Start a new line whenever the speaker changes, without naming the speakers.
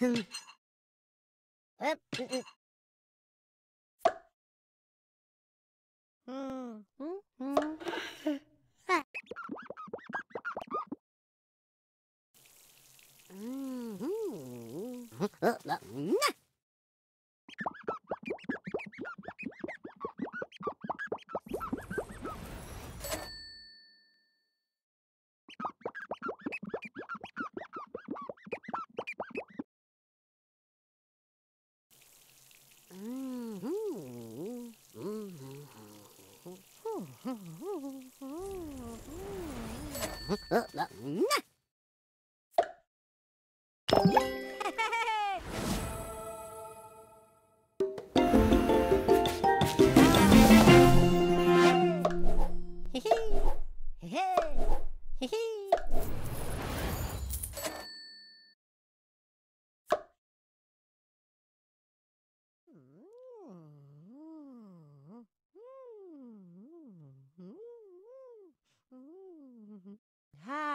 Uh, uh, nah. Hee hee. Hee hee. Hi.